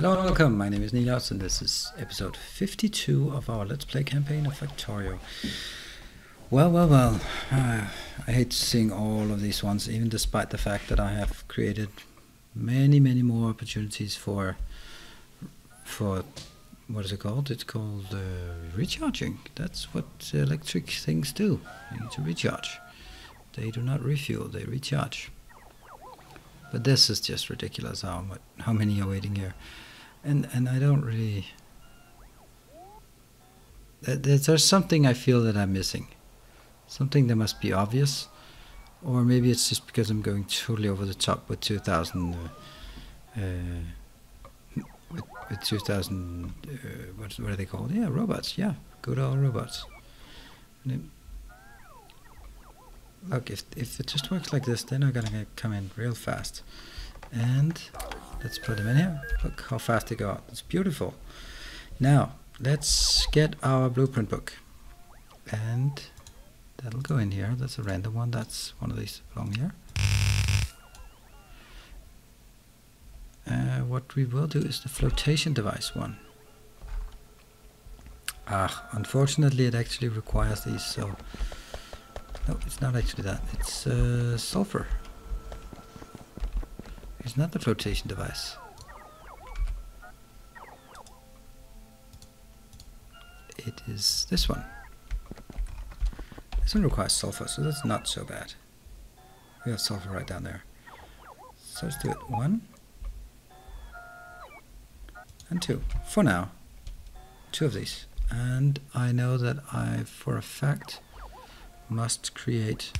Hello and welcome, my name is Nilaus and this is episode 52 of our Let's Play campaign of Factorio. Well, well, well, uh, I hate seeing all of these ones, even despite the fact that I have created many, many more opportunities for, for what is it called? It's called uh, recharging. That's what electric things do. You need to recharge. They do not refuel, they recharge. But this is just ridiculous how how many are waiting here. And and I don't really there's something I feel that I'm missing. Something that must be obvious. Or maybe it's just because I'm going totally over the top with 2000 uh, uh, with, with 2000 uh, what, what are they called? Yeah, robots. Yeah, good old robots. Look, if, if it just works like this, they're not gonna come in real fast. And let's put them in here. Look how fast they go out. It's beautiful. Now, let's get our blueprint book. And that'll go in here. That's a random one. That's one of these along here. Uh, what we will do is the flotation device one. Ah, unfortunately it actually requires these, so no, it's not actually that. It's uh, sulfur. It's not the flotation device. It is this one. This one requires sulfur, so that's not so bad. We have sulfur right down there. So let's do it. One and two. For now, two of these. And I know that I, for a fact, must create.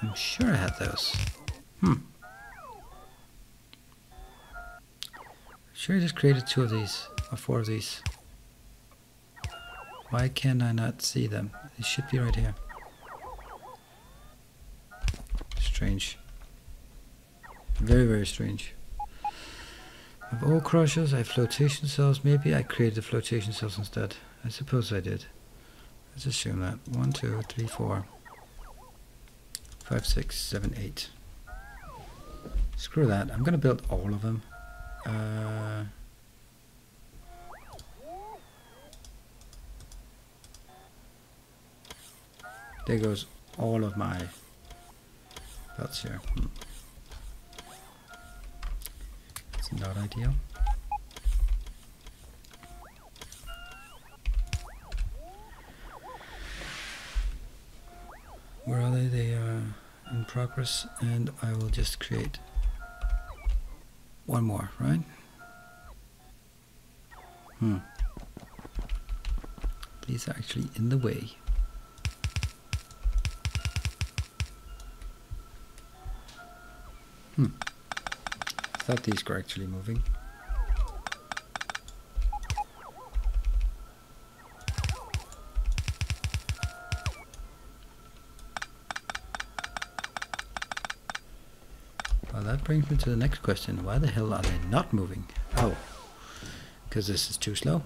I'm sure I had those. Hmm. Sure, I just created two of these, or four of these. Why can I not see them? They should be right here. Strange. Very, very strange. I have ore crushers, I have flotation cells. Maybe I created the flotation cells instead. I suppose I did. Let's assume that. One, two, three, four, five, six, seven, eight. Screw that. I'm gonna build all of them. Uh, there goes all of my belts here. Hmm. It's not ideal. where are they they are in progress and I will just create one more right? Hmm. These are actually in the way. Hmm. I thought these were actually moving brings me to the next question. Why the hell are they not moving? Oh, because this is too slow.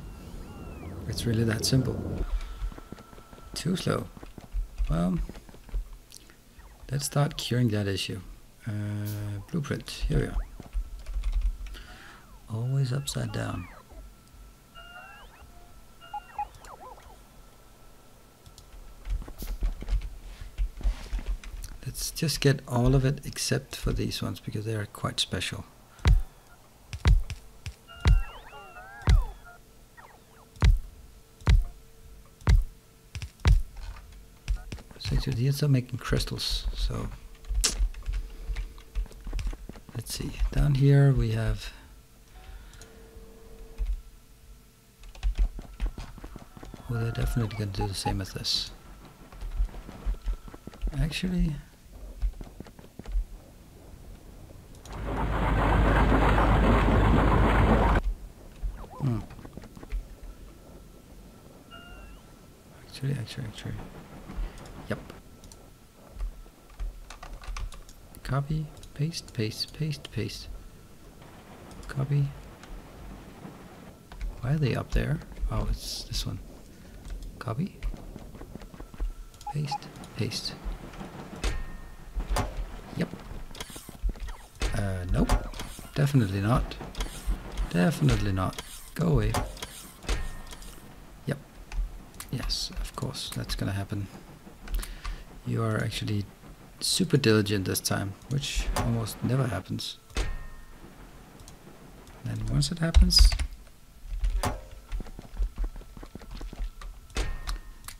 It's really that simple. Too slow. Well, let's start curing that issue. Uh, blueprint, here we are. Always upside down. Let's just get all of it except for these ones because they are quite special. So these are making crystals, so let's see. Down here we have well they're definitely going to do the same as this. Actually Actually, actually, Yep. Copy, paste, paste, paste, paste. Copy. Why are they up there? Oh, it's this one. Copy. Paste, paste. Yep. Uh, nope. Definitely not. Definitely not. Go away. Yep. Yes, of course, that's gonna happen. You are actually super diligent this time, which almost never happens. And once it happens,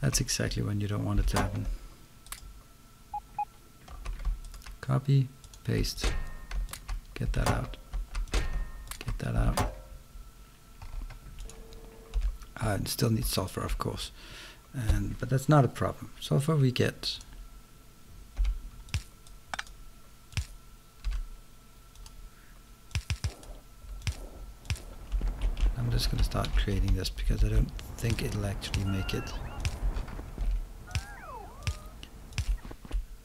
that's exactly when you don't want it to happen. Copy, paste, get that out, get that out. Uh, and still need sulfur, of course, and but that's not a problem. So far we get I'm just going to start creating this because I don't think it'll actually make it.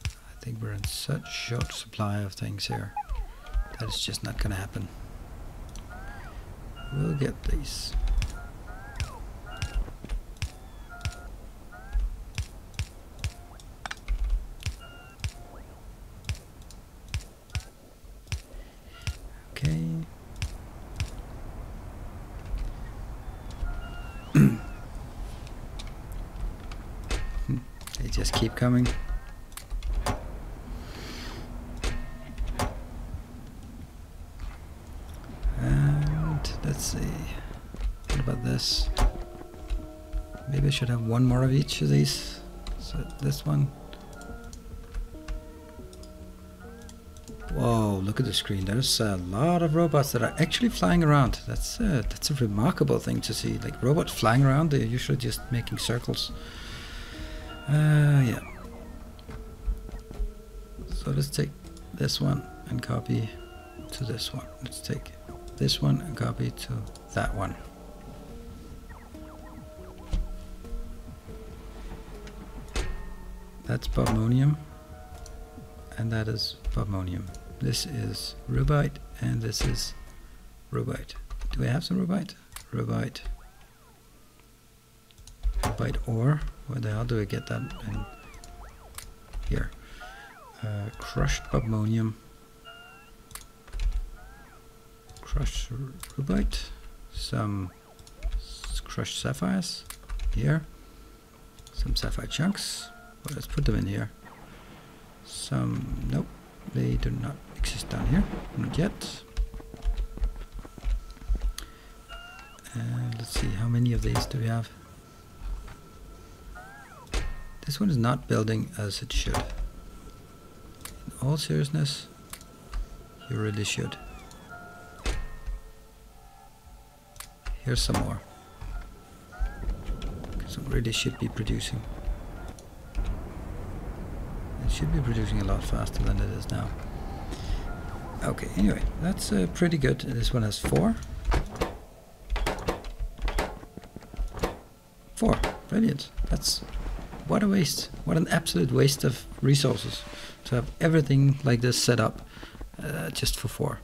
I think we're in such short supply of things here that it's just not going to happen. We'll get these. Keep coming. And let's see. What about this? Maybe I should have one more of each of these. So this one. Whoa, look at the screen. There's a lot of robots that are actually flying around. That's a, that's a remarkable thing to see. Like robots flying around, they're usually just making circles. Uh, yeah. So let's take this one and copy to this one. Let's take this one and copy to that one. That's bobmonium and that is bobmonium. This is rubyte and this is rubyte. Do we have some rubyte? Rubyte. Rubyte ore. Where the hell do I get that? In here. Uh, crushed bobmonium. Crushed rubyte. Some crushed sapphires. Here. Some sapphire chunks. Well, let's put them in here. Some... Nope. They do not exist down here. Not yet. And let's see, how many of these do we have? This one is not building as it should. In all seriousness, you really should. Here's some more. Because it really should be producing. It should be producing a lot faster than it is now. Okay, anyway, that's uh, pretty good. This one has four. Four, brilliant. That's what a waste. What an absolute waste of resources to have everything like this set up uh, just for four.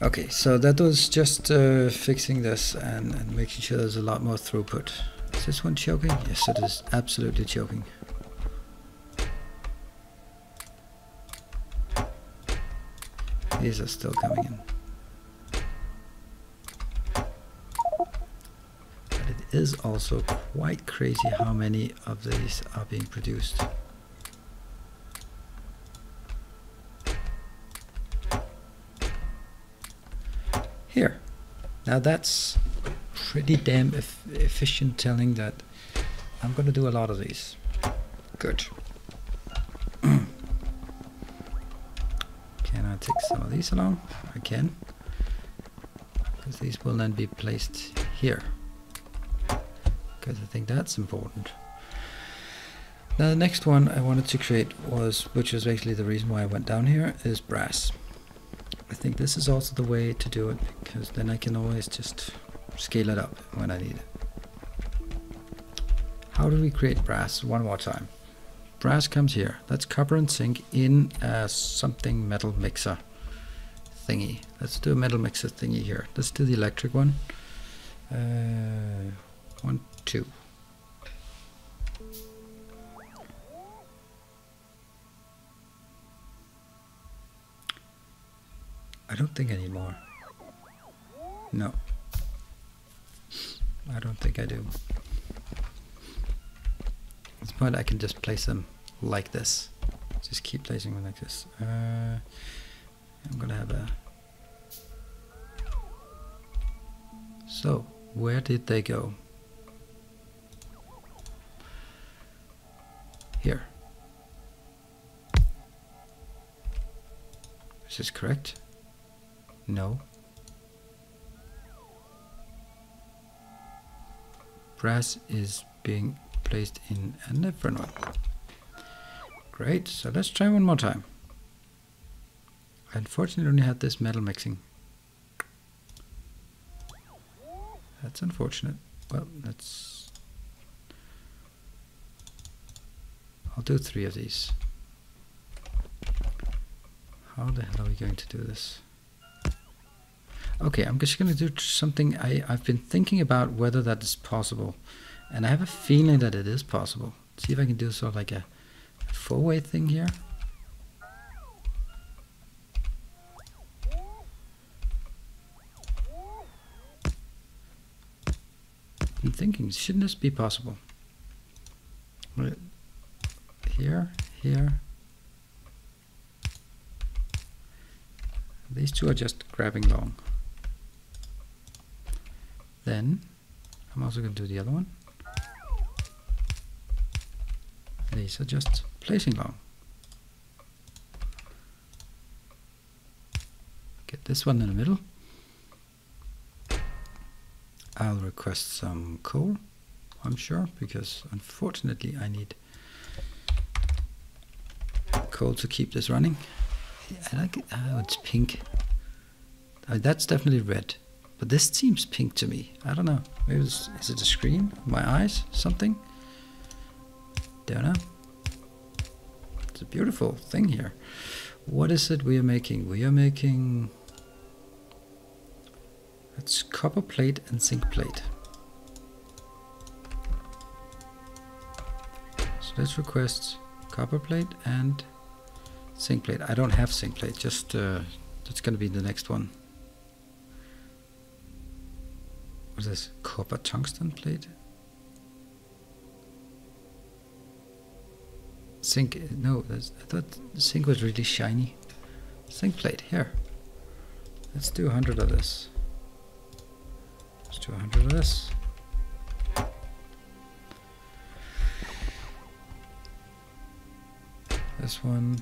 Okay, so that was just uh, fixing this and, and making sure there's a lot more throughput. Is this one choking? Yes, it is absolutely choking. These are still coming in. Is also quite crazy how many of these are being produced. Here. Now that's pretty damn e efficient telling that I'm going to do a lot of these. Good. can I take some of these along? I can. Because these will then be placed here because I think that's important. Now the next one I wanted to create was, which is actually the reason why I went down here, is brass. I think this is also the way to do it because then I can always just scale it up when I need it. How do we create brass? One more time. Brass comes here. That's copper and zinc in a something metal mixer thingy. Let's do a metal mixer thingy here. Let's do the electric one. Uh, one, two. I don't think anymore. No. I don't think I do. At this point I can just place them like this. Just keep placing them like this. Uh, I'm gonna have a... So, where did they go? This correct? No. Brass is being placed in a different one. Great, so let's try one more time. I unfortunately only had this metal mixing. That's unfortunate. Well, let's... I'll do three of these. How the hell are we going to do this? Okay, I'm just going to do something I, I've been thinking about whether that is possible. And I have a feeling that it is possible. See if I can do sort of like a four-way thing here. I'm thinking, shouldn't this be possible? Right Here, here. These two are just grabbing long. Then, I'm also going to do the other one. These are just placing long. Get this one in the middle. I'll request some coal, I'm sure, because unfortunately I need coal to keep this running. I like it. Oh, it's pink. Oh, that's definitely red. But this seems pink to me. I don't know. Maybe is it a screen? My eyes? Something? Don't know. It's a beautiful thing here. What is it we are making? We are making it's copper plate and zinc plate. So let's request copper plate and zinc plate. I don't have zinc plate, just uh, that's to be the next one. What is this? Copper tungsten plate? Zinc, no, I thought zinc was really shiny. Zinc plate, here. Let's do 100 of this. Let's do 100 of this. This one.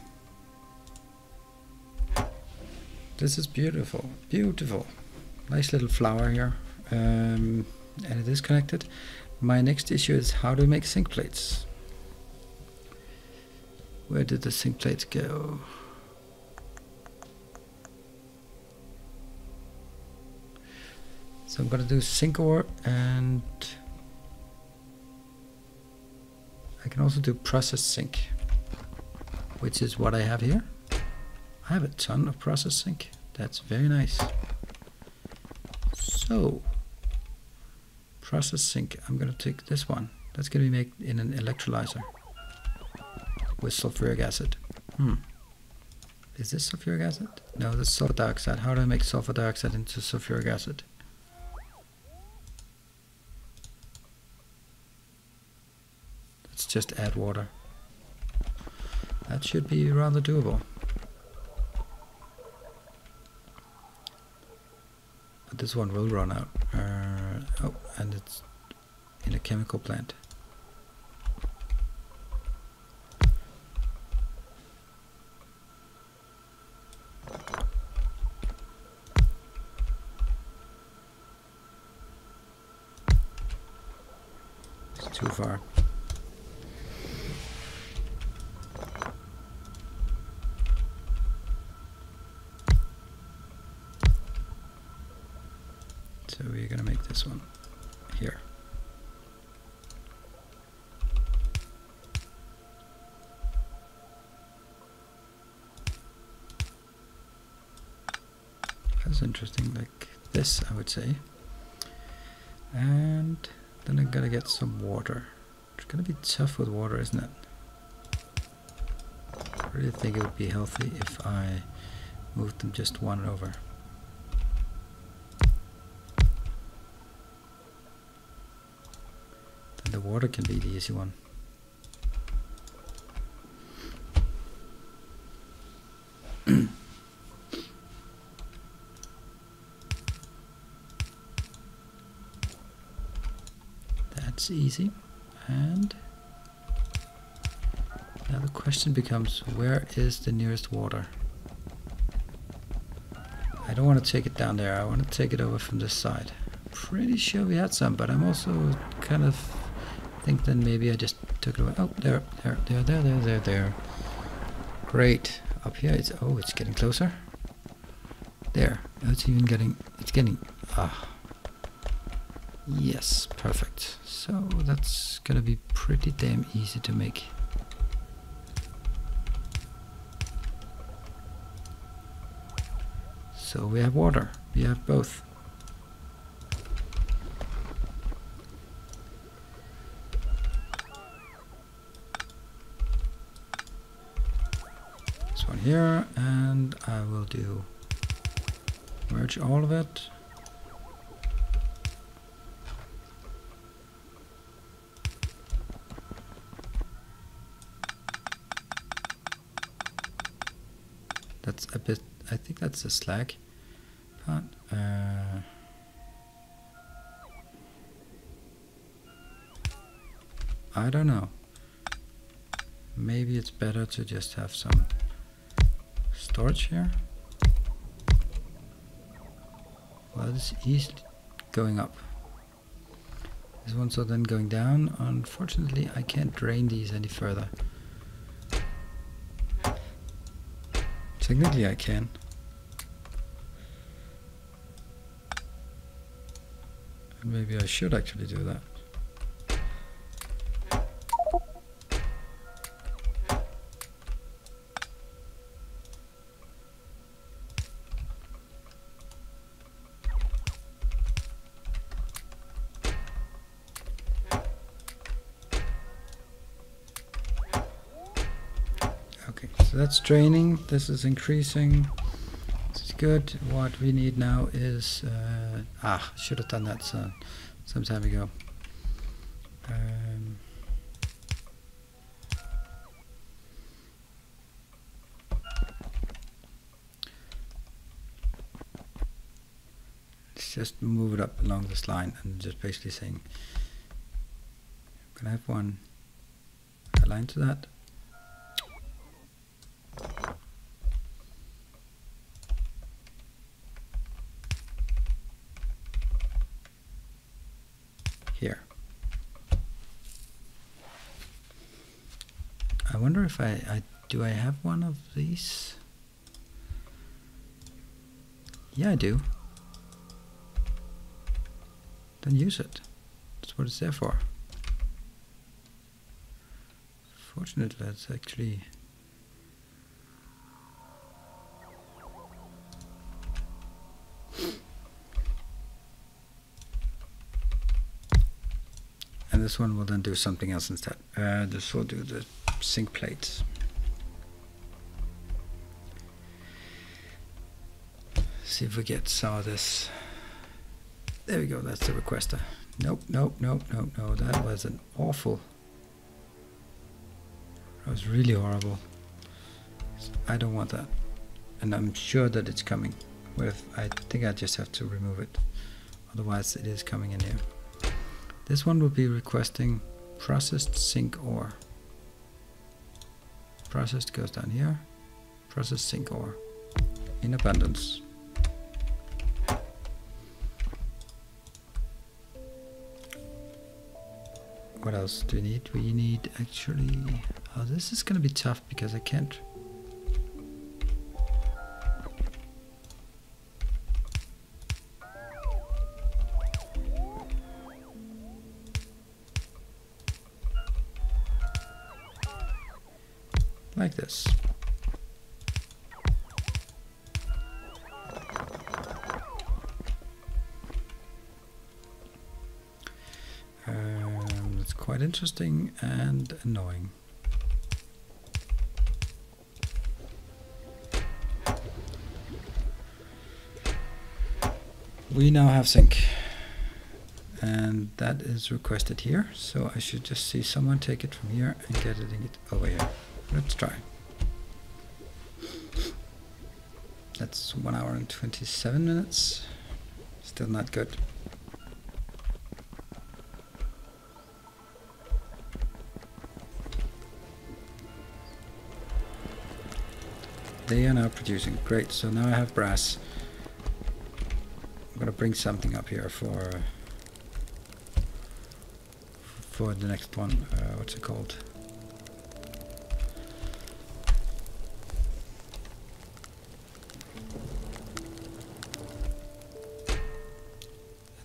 This is beautiful, beautiful. Nice little flower here. Um, and it is connected. My next issue is how to make zinc plates. Where did the zinc plates go? So I'm going to do zinc ore and I can also do process zinc, which is what I have here. I have a ton of processed zinc. That's very nice. So, processed zinc, I'm going to take this one. That's going to be made in an electrolyzer with sulfuric acid. Hmm. Is this sulfuric acid? No, this is sulfur dioxide. How do I make sulfur dioxide into sulfuric acid? Let's just add water. That should be rather doable. This one will run out. Uh, oh, and it's in a chemical plant. Too far. This one here. That's interesting, like this I would say. And then I'm gonna get some water. It's gonna be tough with water, isn't it? I really think it would be healthy if I moved them just one over. Water can be the easy one. That's easy. And now the question becomes, where is the nearest water? I don't want to take it down there, I want to take it over from this side. Pretty sure we had some, but I'm also kind of think then maybe I just took it away. Oh, there, there, there, there, there, there, there. Great. Up here, it's, oh, it's getting closer. There, it's even getting, it's getting, ah. Yes, perfect. So that's gonna be pretty damn easy to make. So we have water, we have both. Here, and I will do merge all of it. That's a bit, I think that's a slag part. Uh, I don't know. Maybe it's better to just have some storage here. Well, this is going up. This one's then going down. Unfortunately, I can't drain these any further. Technically I can. And maybe I should actually do that. That's draining. This is increasing. This is good. What we need now is uh, ah, should have done that some some time ago. Um, let's just move it up along this line and just basically saying, can I have one aligned to that? here. I wonder if I, I do I have one of these? Yeah, I do. Then use it. That's what it's there for. Fortunately, that's actually and this one will then do something else instead. Uh, this will do the zinc plates. See if we get some of this. There we go, that's the requester. Nope, nope, nope, nope, no, that was an awful. That was really horrible. I don't want that. And I'm sure that it's coming. With I think I just have to remove it. Otherwise it is coming in here. This one will be requesting processed zinc ore. Processed goes down here. Processed zinc ore. In abundance. What else do we need? We need actually... Oh, this is gonna be tough because I can't... Like this. Um, it's quite interesting and annoying. We now have zinc and that is requested here so I should just see someone take it from here and get it over here let's try that's 1 hour and 27 minutes still not good they are now producing great so now I have brass I'm gonna bring something up here for for the next one. Uh, what's it called?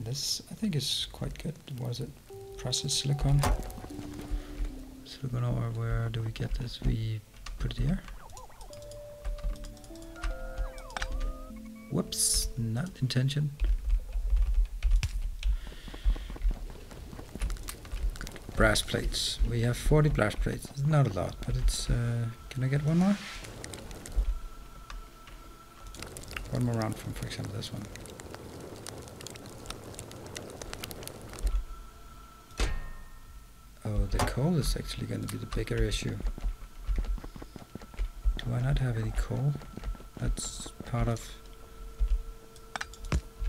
This, I think, is quite good. What is it? Processed silicon. Silicon, or where do we get this? We put it here. Whoops, not intention. brass plates. We have 40 brass plates. It's not a lot, but it's... Uh, can I get one more? One more round from, for example, this one. Oh, the coal is actually going to be the bigger issue. Do I not have any coal? That's part of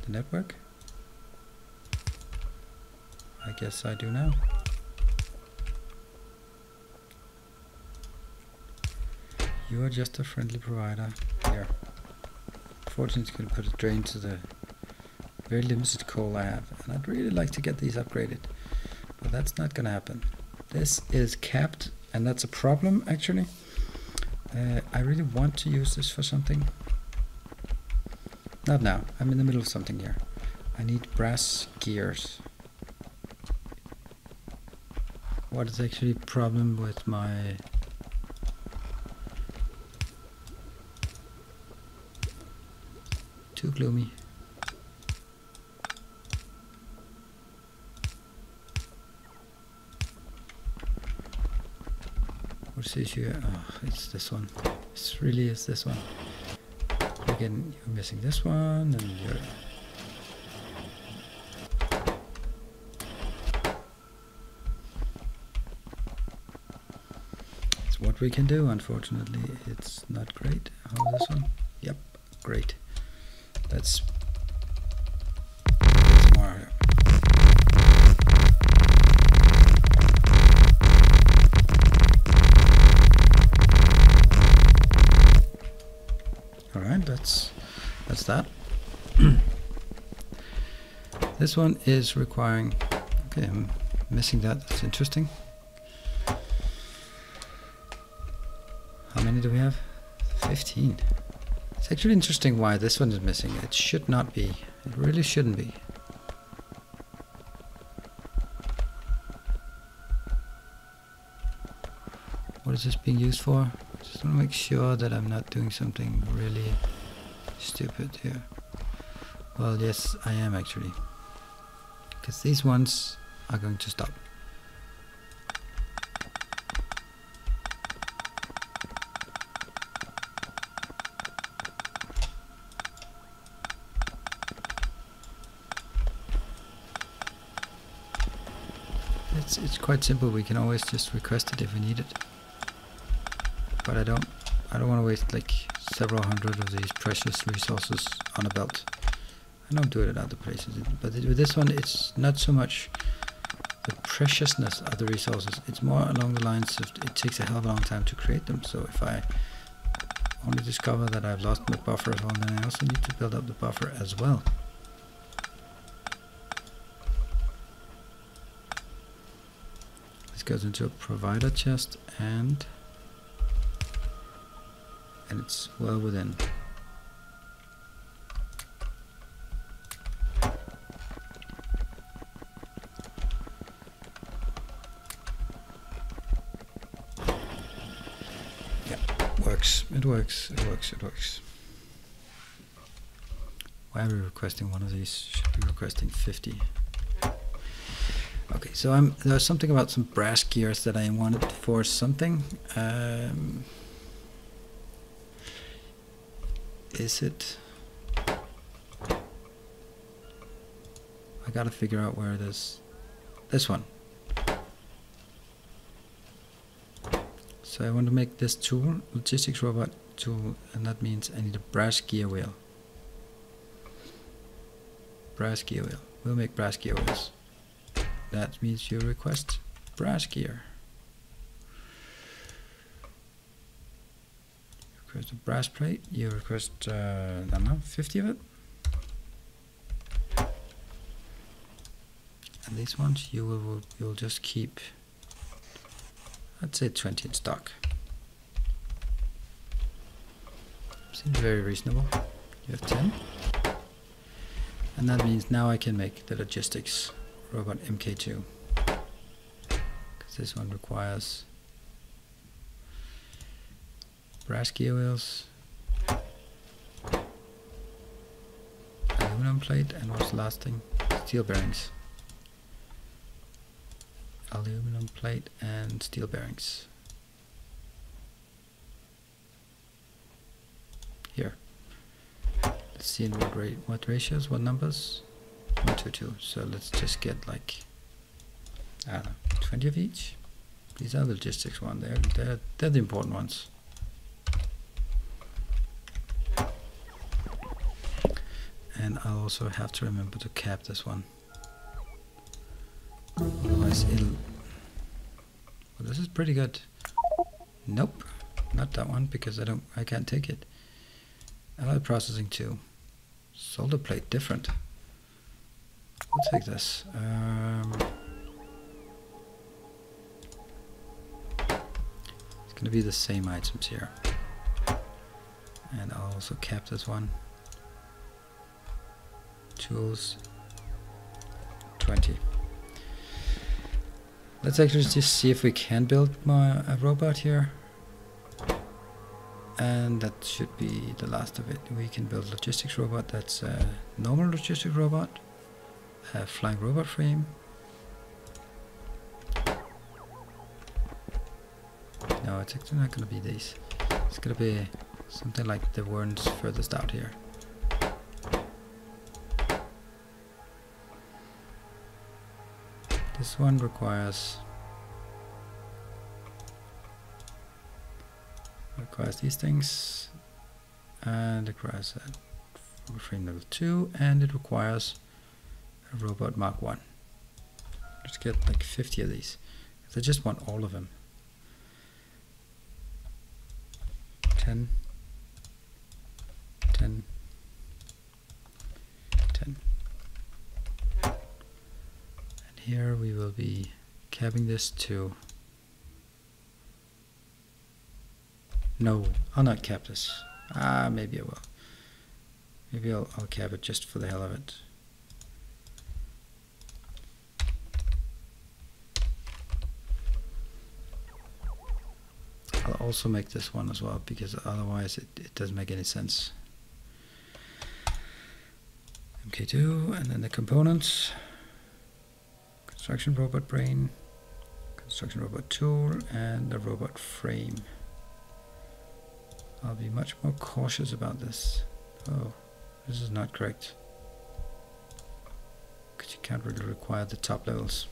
the network? I guess I do now. You are just a friendly provider. Here. Fortunately, it's going to put a drain to the very limited coal I have. And I'd really like to get these upgraded. But that's not going to happen. This is capped, and that's a problem, actually. Uh, I really want to use this for something. Not now. I'm in the middle of something here. I need brass gears. What is actually problem with my Too gloomy. The issue? Oh, it's this one. It really is this one. Again, you're missing this one, and you're... It's what we can do, unfortunately. It's not great. How this one? Yep, great. That's All right, that's that's that. this one is requiring. Okay, I'm missing that. That's interesting. How many do we have? Fifteen. It's actually interesting why this one is missing. It should not be. It really shouldn't be. What is this being used for? Just want to make sure that I'm not doing something really stupid here. Well, yes, I am actually. Because these ones are going to stop. It's, it's quite simple. We can always just request it if we need it. But I don't I don't want to waste like several hundred of these precious resources on a belt. I don't do it at other places. But with this one, it's not so much the preciousness of the resources. It's more along the lines of it takes a hell of a long time to create them. So if I only discover that I've lost my buffer as well, then I also need to build up the buffer as well. This goes into a provider chest and and it's well within. Yeah, works. It works. It works. It works. Why are we requesting one of these? Should be requesting 50. Okay, so I'm there's something about some brass gears that I wanted for something. Um, is it? I gotta figure out where it is. This one. So I want to make this tool, logistics robot tool, and that means I need a brass gear wheel. Brass gear wheel. We'll make brass gear wheels. That means you request brass gear. Request a brass plate. You request, uh, I don't know, 50 of it. And these ones you will you will just keep. I'd say 20 in stock. Seems very reasonable. You have 10. And that means now I can make the logistics robot MK2. Because this one requires wheels, aluminum plate, and what's the last thing? Steel bearings. Aluminum plate and steel bearings. Here. Let's see in what rate, what ratios, what numbers. Two. So let's just get like I don't know, 20 of each. These are the logistics one. They're they're they're the important ones. And I'll also have to remember to cap this one. Otherwise it'll well this is pretty good. Nope not that one because I don't I can't take it. Alloy processing 2 solder plate different. We'll take this. Um, it's gonna be the same items here. And I'll also cap this one tools 20 let's actually just see if we can build my a robot here. And that should be the last of it. We can build logistics robot that's a normal logistics robot a flying robot frame. No it's actually not going to be these. It's going to be something like the ones furthest out here This one requires requires these things and requires a frame level 2 and it requires a robot mark 1 let's get like 50 of these. I just want all of them. 10 10 here we will be capping this to no I'll not cap this. Ah maybe I will. Maybe I'll, I'll cap it just for the hell of it. I'll also make this one as well because otherwise it, it doesn't make any sense. MK2 and then the components construction robot brain, construction robot tool, and the robot frame. I'll be much more cautious about this. Oh, this is not correct. Because you can't really require the top levels.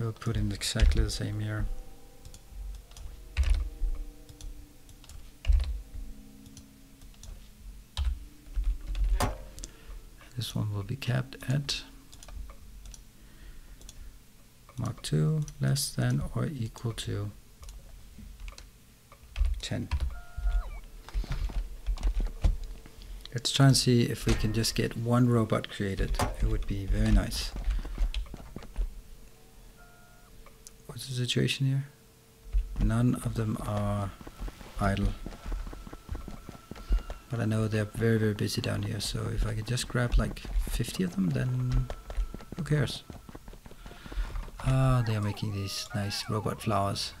We'll put in exactly the same here. This one will be capped at Mark 2 less than or equal to 10. Let's try and see if we can just get one robot created. It would be very nice. What's the situation here? None of them are idle. But I know they're very, very busy down here, so if I could just grab like 50 of them, then who cares? Ah, they are making these nice robot flowers.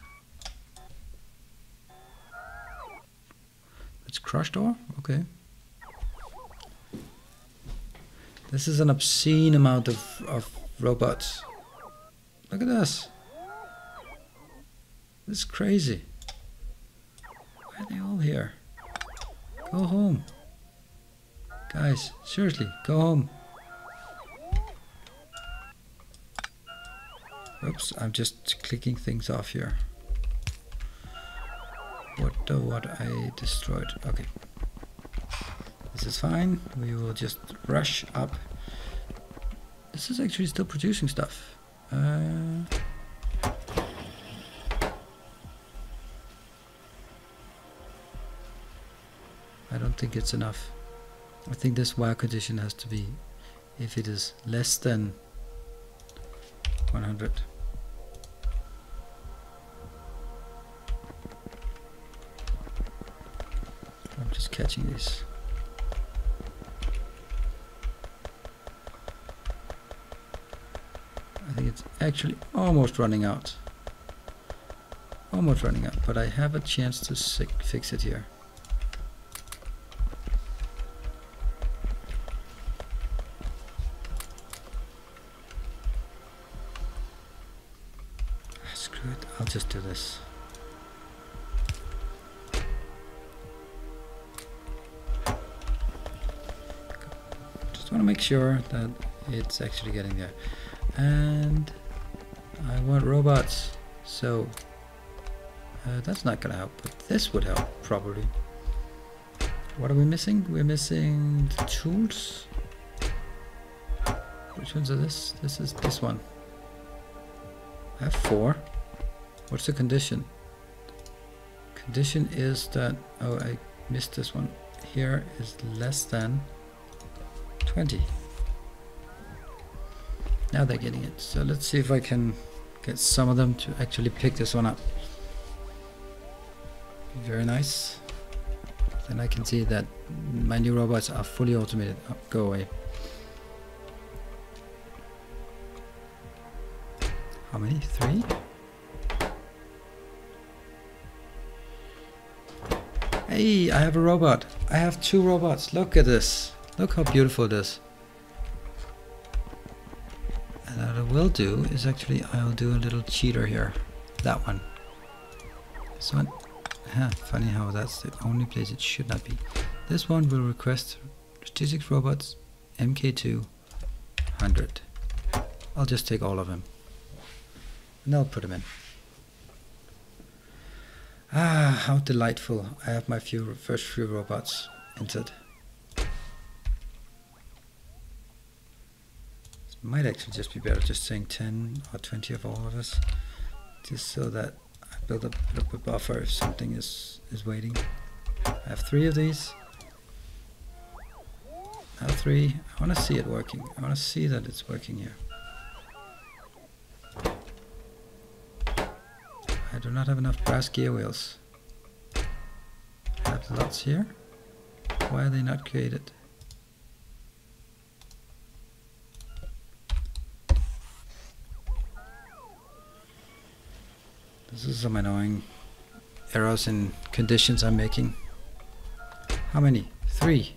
It's crushed ore? Okay. This is an obscene amount of, of robots. Look at this. This is crazy. Why are they all here? Go home. Guys, seriously, go home. Oops, I'm just clicking things off here. What the what I destroyed. Okay. This is fine. We will just rush up. This is actually still producing stuff. Uh, I don't think it's enough. I think this wire condition has to be if it is less than 100. I'm just catching this I think it's actually almost running out. Almost running out, but I have a chance to fix it here. Sure that it's actually getting there. And I want robots, so uh, that's not gonna help, but this would help, probably. What are we missing? We're missing the tools. Which ones are this? This is this one. I have four. What's the condition? Condition is that, oh, I missed this one. Here is less than 20. Now they're getting it. So let's see if I can get some of them to actually pick this one up. Very nice. Then I can see that my new robots are fully automated. Oh, go away. How many? Three? Hey, I have a robot. I have two robots. Look at this. Look how beautiful it will do is actually I'll do a little cheater here. That one. This one. Huh, funny how that's the only place it should not be. This one will request Logistics Robots MK2 100. I'll just take all of them. And I'll put them in. Ah, how delightful. I have my few first few robots entered. Might actually just be better just saying 10 or 20 of all of us just so that I build up, up a buffer if something is, is waiting. I have three of these. Now three. I want to see it working. I want to see that it's working here. I do not have enough brass gear wheels. I have lots here. Why are they not created? This is some annoying errors in conditions I'm making. How many? Three.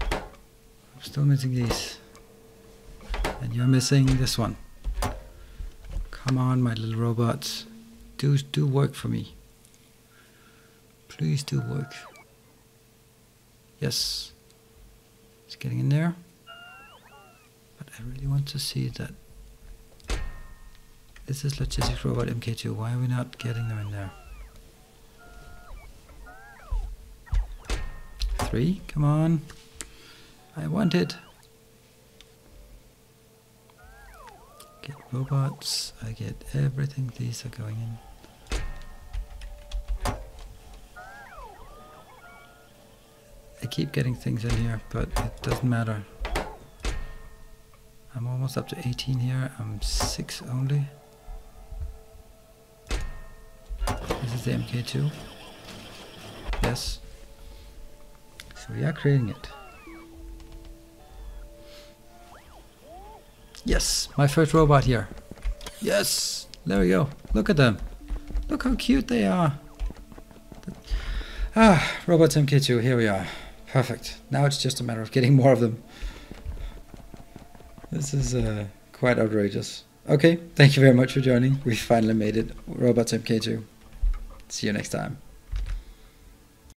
I'm still missing these. And you're missing this one. Come on, my little robots. Do, do work for me. Please do work. Yes. It's getting in there. But I really want to see that this is Logistics Robot MK2. Why are we not getting them in there? Three? Come on. I want it. Get robots. I get everything. These are going in. I keep getting things in here, but it doesn't matter. I'm almost up to 18 here. I'm 6 only. The MK2. Yes. So we are creating it. Yes, my first robot here. Yes, there we go. Look at them. Look how cute they are. Ah, robots MK2, here we are. Perfect. Now it's just a matter of getting more of them. This is uh, quite outrageous. Okay, thank you very much for joining. We finally made it. Robots MK2. See you next time.